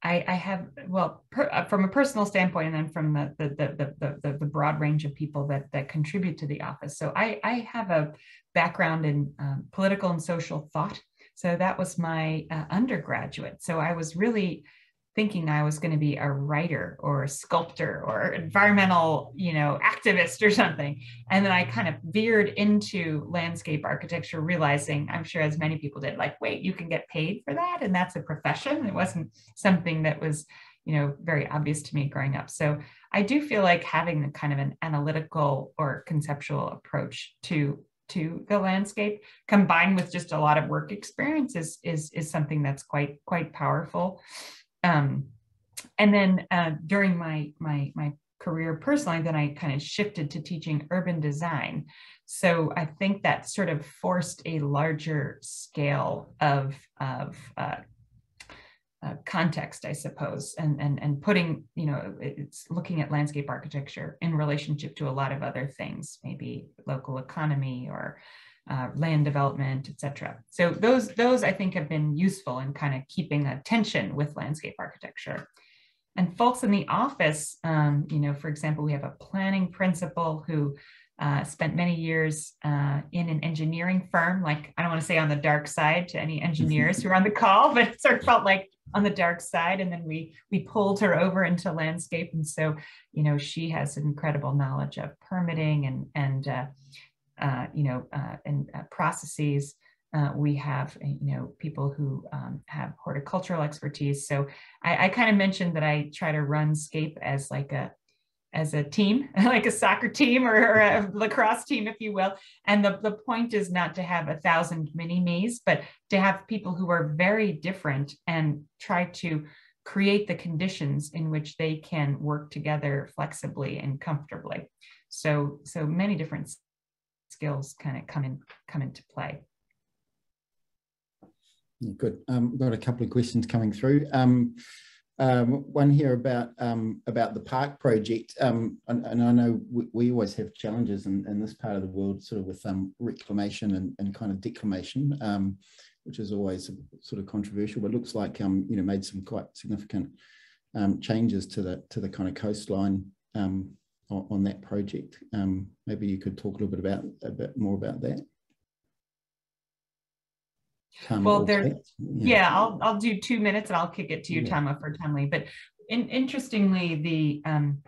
I, I, have well, per, uh, from a personal standpoint, and then from the the, the the, the the broad range of people that that contribute to the office. So I, I have a background in um, political and social thought. So that was my uh, undergraduate. So I was really thinking I was going to be a writer or a sculptor or mm-hmm. environmental, you know, activist or something. And then I kind of veered into landscape architecture, realizing I'm sure as many people did, like, wait, you can get paid for that. And that's a profession. It wasn't something that was, you know, very obvious to me growing up. So I do feel like having a kind of an analytical or conceptual approach to to the landscape combined with just a lot of work experience is is, is something that's quite quite powerful um, and then uh, during my my my career personally, then I kind of shifted to teaching urban design. So I think that sort of forced a larger scale of of uh, uh, context, I suppose, and and and putting you know it's looking at landscape architecture in relationship to a lot of other things, maybe local economy or uh, land development, etc. So those, those I think have been useful in kind of keeping a tension with landscape architecture. And folks in the office, um, you know, for example, we have a planning principal who uh, spent many years uh, in an engineering firm, like I don't want to say on the dark side to any engineers who are on the call, but it sort of felt like on the dark side. And then we we pulled her over into landscape, and so you know she has incredible knowledge of permitting and and uh, you know, uh, and uh, processes. Uh, we have, you know, people who um, have horticultural expertise. So I, I kind of mentioned that I try to run Scape as like a as a team, like a soccer team or, or, a lacrosse team, if you will. And the, the point is not to have a thousand mini me's, but to have people who are very different and try to create the conditions in which they can work together flexibly and comfortably. So, so many different skills kind of come in come into play. Good. Um, got a couple of questions coming through. Um, um, one here about um, about the park project, um, and, and, I know we, we, always have challenges in, in, this part of the world, sort of with um, reclamation and, and, kind of declamation, which is always sort of controversial. But looks like you know made some quite significant changes to the to the kind of coastline on, on that project. Um, maybe you could talk a little bit about a bit more about that. Tama well, there, yeah. yeah. I'll I'll do two minutes and I'll kick it to you, yeah. Tama, for timely. But in, interestingly, the um,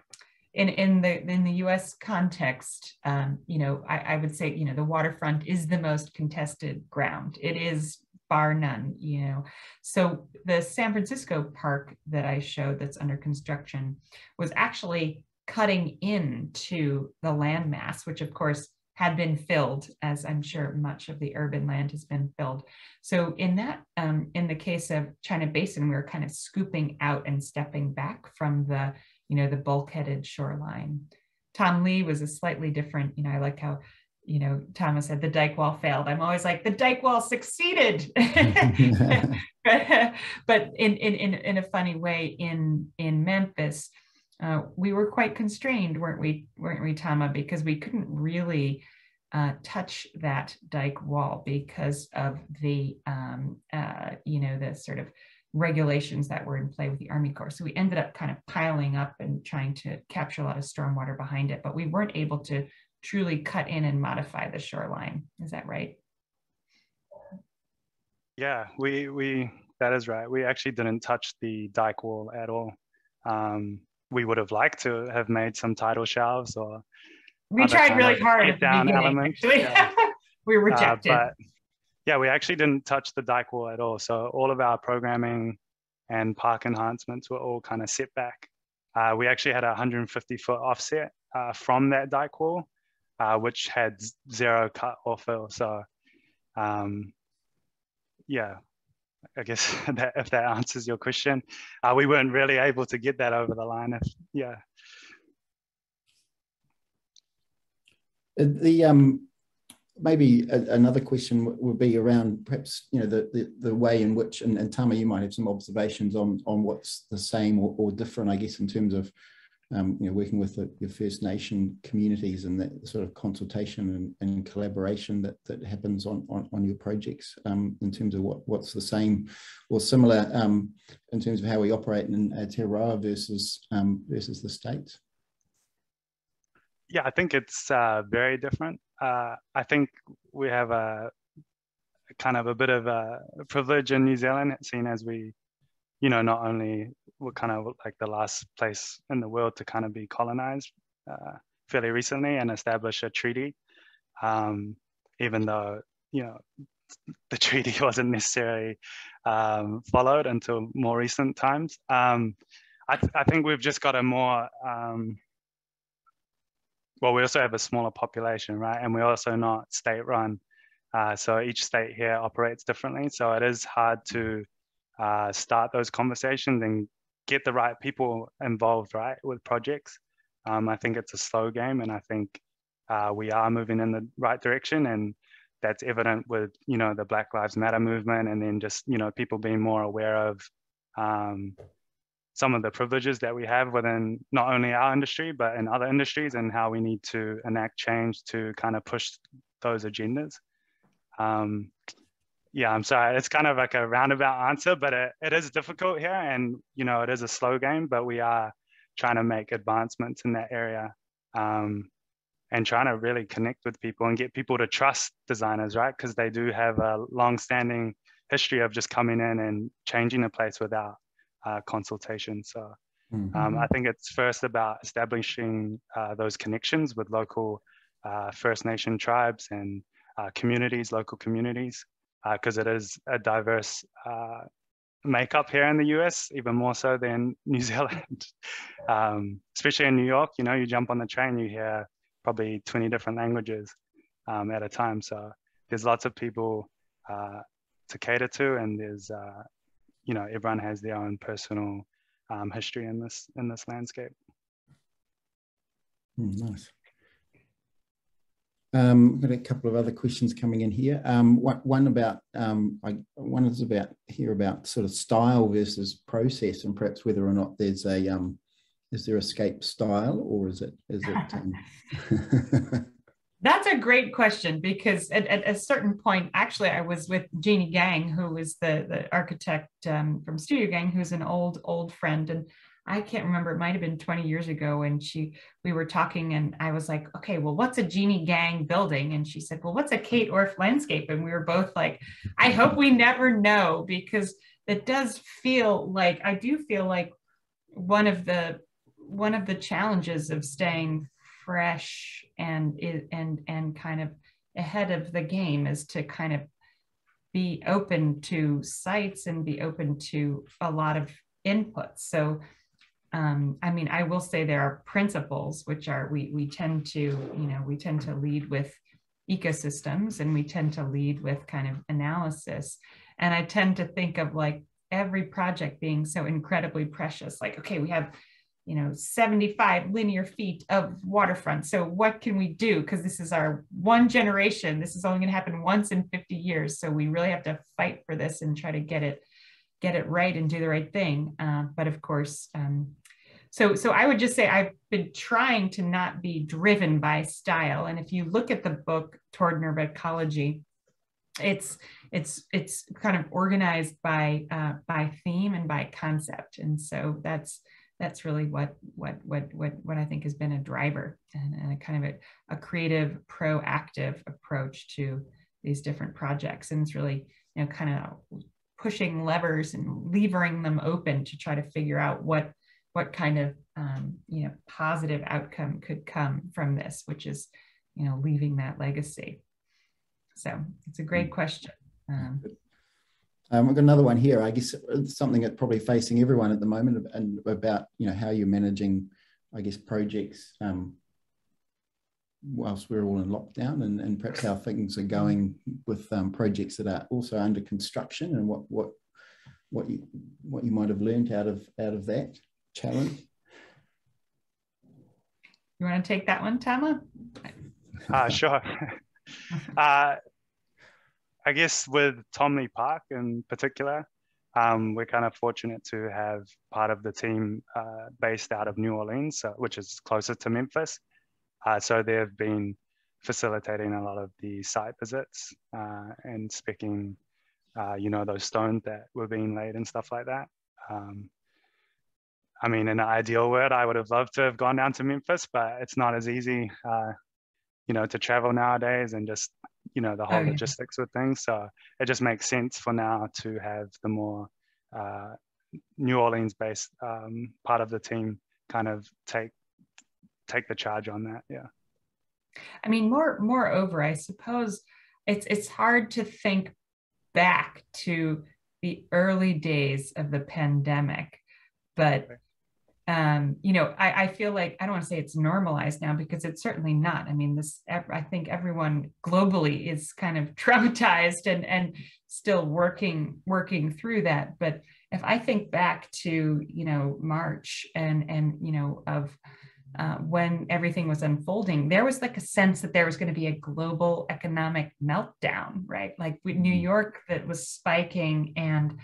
in in the in the U.S. context, um, you know, I, I would say you know the waterfront is the most contested ground. It is bar none, you know. So the San Francisco park that I showed that's under construction was actually cutting into the landmass, which of course had been filled, as I'm sure much of the urban land has been filled. So in that, um, in the case of China Basin, we were kind of scooping out and stepping back from the, you know, the bulkheaded shoreline. Tom Lee was a slightly different, you know, I like how, you know, Tama said the dike wall failed. I'm always like, the dike wall succeeded. but in, in, in, in a funny way in, in Memphis, uh, we were quite constrained, weren't we, weren't we, Tama, because we couldn't really uh, touch that dike wall because of the, um, uh, you know, the sort of regulations that were in play with the Army Corps. So we ended up kind of piling up and trying to capture a lot of stormwater behind it, but we weren't able to truly cut in and modify the shoreline. Is that right? Yeah, we we that is right. We actually didn't touch the dike wall at all. Um, we would have liked to have made some tidal shelves or we tried really hard down elements. Yeah. we uh, rejected. Uh, but yeah, we actually didn't touch the dike wall at all. So all of our programming and park enhancements were all kind of set back. Uh, we actually had a 150 foot offset uh, from that dike wall, uh, which had zero cut or fill. So um, yeah, I guess that if that answers your question, uh, we weren't really able to get that over the line. If yeah. Uh, the um, maybe a, another question would be around perhaps you know the the, the way in which and, and Tama you might have some observations on on what's the same or, or different I guess in terms of um, you know working with the, First Nation communities and that sort of consultation and, and collaboration that that happens on on, on your projects um, in terms of what what's the same or similar um, in terms of how we operate in Aotearoa versus um, versus the states. Yeah, I think it's uh, very different uh, I think we have a kind of a bit of a privilege in New Zealand, seeing as we, you know, not only we're kind of like the last place in the world to kind of be colonized uh, fairly recently and establish a treaty, um, even though you know the treaty wasn't necessarily um, followed until more recent times. Um, I, th I, think we've just got a more um, well, we also have a smaller population, right? And we're also not state run. Uh, so each state here operates differently. So it is hard to uh, start those conversations and get the right people involved, right, with projects. Um, I think it's a slow game, and I think uh, we are moving in the right direction, and that's evident with you know the Black Lives Matter movement, and then just you know people being more aware of um, some of the privileges that we have within not only our industry, but in other industries and how we need to enact change to kind of push those agendas. Um, yeah, I'm sorry. It's kind of like a roundabout answer, but it, it is difficult here and, you know, it is a slow game, but we are trying to make advancements in that area um, and trying to really connect with people and get people to trust designers, right? Because they do have a long-standing history of just coming in and changing a place without uh, consultation. So mm-hmm. um, I think it's first about establishing uh, those connections with local uh, First Nation tribes and uh, communities, local communities, because uh, it is a diverse uh, makeup here in the US, even more so than New Zealand. um, especially in New York, you know, you jump on the train, you hear probably 20 different languages um, at a time. So there's lots of people to cater to, and there's you know everyone has their own personal um, history in this in this landscape. Mm, nice. Um, I've got a couple of other questions coming in here. Um, one, about um, I, one is about here about sort of style versus process, and perhaps whether or not there's a um, is there a Scape style or is it is it um, That's a great question because at, at, a certain point, actually, I was with Jeanne Gang, who was the, the architect um, from Studio Gang, who's an old, old friend. And I can't remember, it might have been 20 years ago. And she, we were talking and I was like, okay, well, what's a Jeanne Gang building? And she said, well, what's a Kate Orff landscape? And we were both like, I hope we never know because it does feel like, I do feel like one of the, one of the challenges of staying fresh and and and kind of ahead of the game is to kind of be open to sites and be open to a lot of inputs. So, um, I mean, I will say there are principles which are we we tend to you know we tend to lead with ecosystems and we tend to lead with kind of analysis, and I tend to think of like every project being so incredibly precious. Like, okay, we have you know 75 linear feet of waterfront. So what can we do? Because this is our one generation. This is only going to happen once in 50 years. So we really have to fight for this and try to get it get it right and do the right thing. Uh, but of course um, so so i would just say i've been trying to not be driven by style and if you look at the book Toward an Urban Ecology it's it's it's kind of organized by uh, by theme and by concept and so that's that's really what what what what what I think has been a driver and, and a kind of a, a, creative, proactive approach to these different projects. And it's really, you know, kind of pushing levers and levering them open to try to figure out what what kind of um, you know positive outcome could come from this, which is you know leaving that legacy. So it's a great mm. question. Um, um, we've got another one here. I guess something that's probably facing everyone at the moment, and about you know how you're managing, I guess, projects um, whilst we're all in lockdown, and, and perhaps how things are going with um, projects that are also under construction, and what what what you what you might have learned out of out of that challenge. You want to take that one, Tama? Uh, sure. uh, I guess with Tom Lee Park in particular, um, we're kind of fortunate to have part of the team uh, based out of New Orleans, uh, which is closer to Memphis. Uh, so they've been facilitating a lot of the site visits uh, and specking, uh, you know, those stones that were being laid and stuff like that. Um, I mean, in an ideal world, I would have loved to have gone down to Memphis, but it's not as easy, uh, you know, to travel nowadays and just, you know, the whole oh, yeah. logistics of things. So it just makes sense for now to have the more uh, New Orleans based um, part of the team kind of take take the charge on that. Yeah. I mean, more moreover, I suppose it's it's hard to think back to the early days of the pandemic, but um, you know, I, I, feel like I don't want to say it's normalized now because it's certainly not. I mean, this I think everyone globally is kind of traumatized and and still working working through that. But if I think back to you know March and and you know of uh, when everything was unfolding, there was like a sense that there was going to be a global economic meltdown, right? Like New mm-hmm. York that was spiking and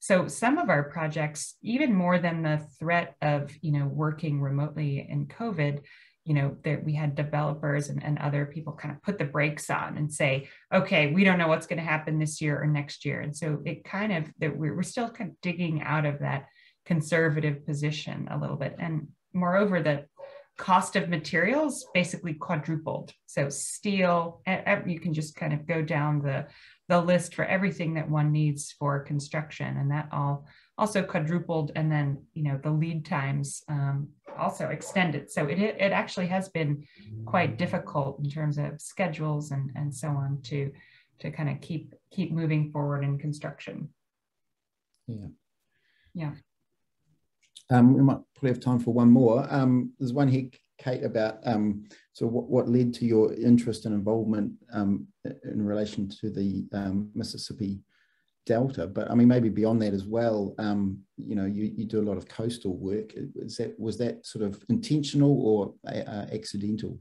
so some of our projects, even more than the threat of, you know, working remotely in COVID, you know, there, we had developers and, and other people kind of put the brakes on and say, okay, we don't know what's going to happen this year or next year. And so it kind of that we're, we're still kind of digging out of that conservative position a little bit. And moreover, the cost of materials basically quadrupled. So steel, you can just kind of go down the the list for everything that one needs for construction. And that all also quadrupled. And then you know the lead times um, also extended. So it, it actually has been quite difficult in terms of schedules and and so on to to kind of keep keep moving forward in construction. Yeah. Yeah. Um, we might probably have time for one more. Um, there's one here Kate, about um, so what, what led to your interest and involvement um, in relation to the um, Mississippi Delta, but I mean maybe beyond that as well. Um, you know, you, you do a lot of coastal work. Is that was that sort of intentional or uh, accidental?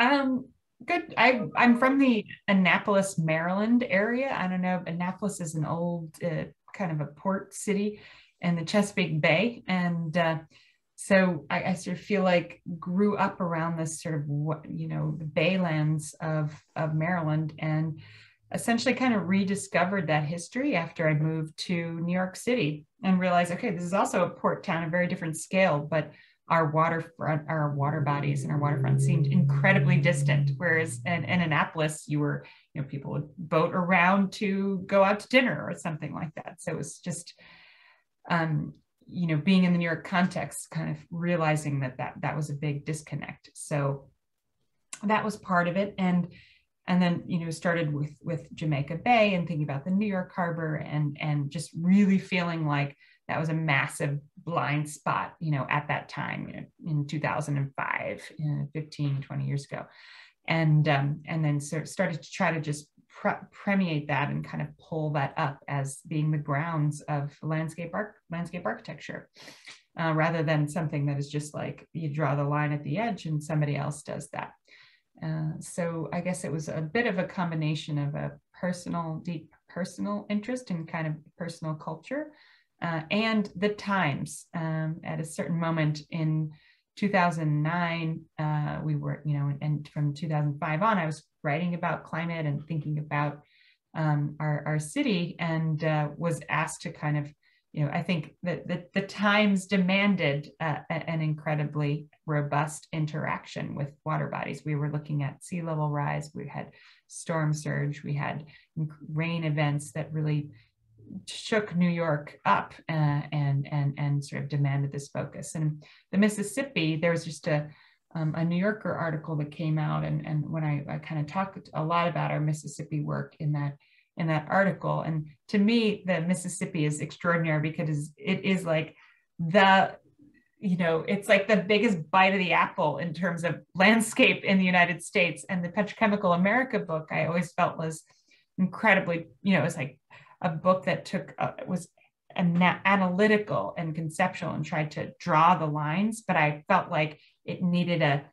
Um, good. I I'm from the Annapolis, Maryland area. I don't know. Annapolis is an old uh, kind of a port city in the Chesapeake Bay, and uh, so I, I, sort of feel like grew up around this sort of what you know the baylands of of Maryland and essentially kind of rediscovered that history after I moved to New York City and realized okay this is also a port town a very different scale but our waterfront our water bodies and our waterfront seemed incredibly distant. Whereas in, in Annapolis you were you know people would boat around to go out to dinner or something like that. So it was just um, you know, being in the New York context, kind of realizing that that that was a big disconnect. So that was part of it, and and then you know started with with Jamaica Bay and thinking about the New York Harbor and and just really feeling like that was a massive blind spot, you know, at that time you know, in 2005, you know, 15, 20 years ago. And um, and then sort of started to try to just pre- permeate that and kind of pull that up as being the grounds of landscape landscape architecture uh, rather than something that is just like you draw the line at the edge and somebody else does that. Uh, so i guess it was a bit of a combination of a personal deep personal interest in kind of personal culture uh, and the times um, at a certain moment in 2009 uh, we were you know and from 2005 on i was writing about climate and thinking about um, our, our city and uh, was asked to kind of you know i think that the, the times demanded uh, an incredibly robust interaction with water bodies. We were looking at sea level rise we had storm surge we had rain events that really shook New York up uh, and and and sort of demanded this focus. And the Mississippi, there was just a um, a New Yorker article that came out, and and when I, I kind of talked a lot about our Mississippi work in that in that article, and to me, the Mississippi is extraordinary because it is like the you know it's like the biggest bite of the apple in terms of landscape in the United States. And the Petrochemical America book, I always felt was incredibly you know it was like a book that took uh, was analytical and conceptual and tried to draw the lines, but I felt like it needed a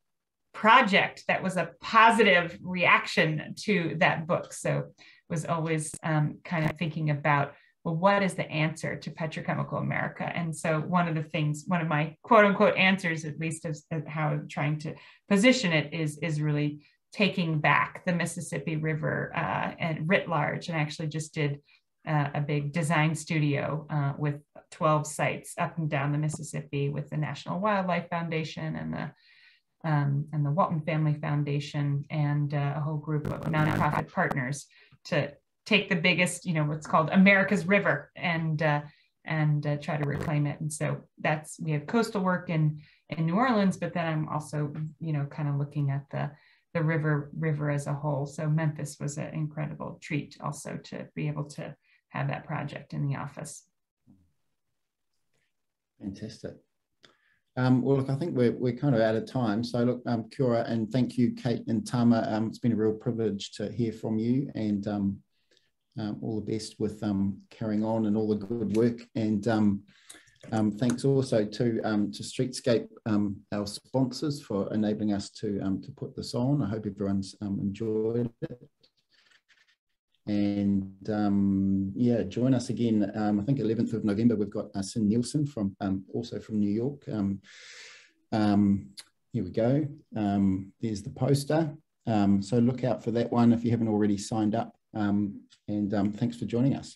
project that was a positive reaction to that book. So was always um, kind of thinking about well, what is the answer to petrochemical America? And so one of the things, one of my quote unquote answers, at least as, how I'm trying to position it, is is really taking back the Mississippi River uh, and writ large, and actually just did uh, a big design studio uh, with 12 sites up and down the Mississippi with the National Wildlife Foundation and the um, and the Walton Family Foundation and uh, a whole group of nonprofit partners to take the biggest, you know, what's called America's River and uh, and uh, try to reclaim it. And so that's we have coastal work in in New Orleans, but then I'm also, you know, kind of looking at the the river river as a whole. So Memphis was an incredible treat also to be able to have that project in the office. Fantastic. Um, well, look, I think we're, we're kind of out of time. So look, um, Kia and thank you, Kate and Tama. Um, it's been a real privilege to hear from you and um, um, all the best with um, carrying on and all the good work. And um, thanks also to, to Streetscape, our sponsors for enabling us to, to put this on. I hope everyone's enjoyed it and um, yeah, join us again. Um, I think 11th of November, we've got uh, Signe Nielsen from um, also from New York. Um, um, here we go. Um, there's the poster. so look out for that one if you haven't already signed up. and thanks for joining us.